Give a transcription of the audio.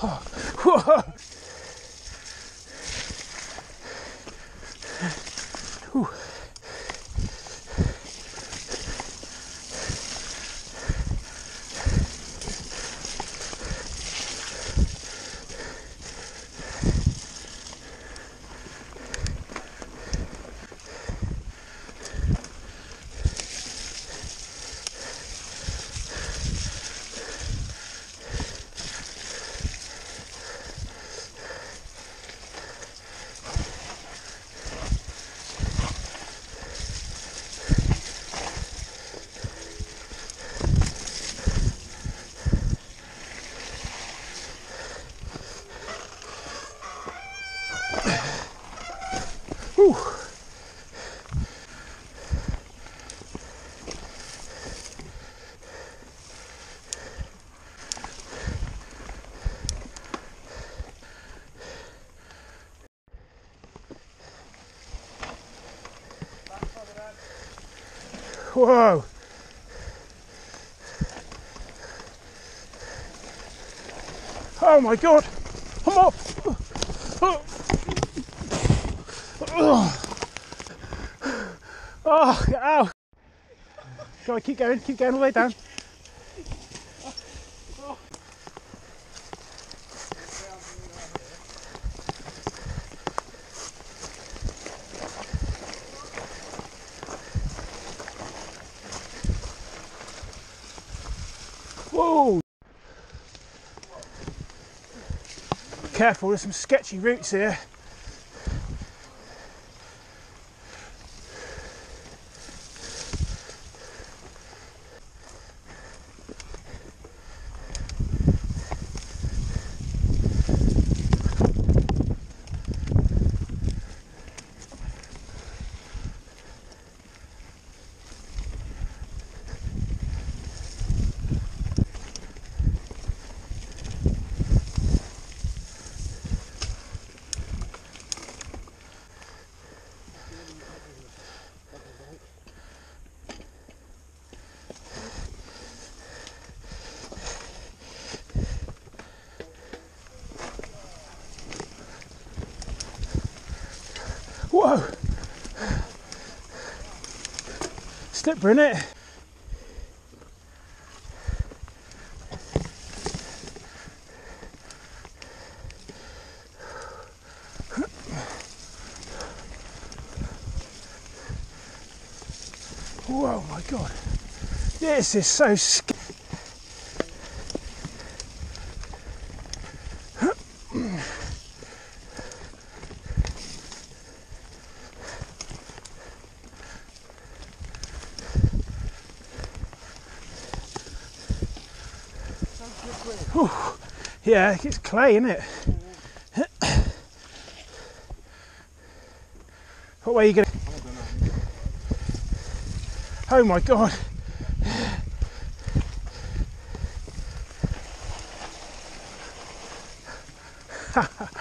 Whoa. Whoa. Oh my god. I'm up. Oh. Oh, ow. Go on, keep going, keep going all the way down. Whoa! Careful, there's some sketchy routes here. Whoa! Slippery, innit? Whoa, my God. This is so scary. Yeah, it's clay, isn't it? what way are you going? Oh my god!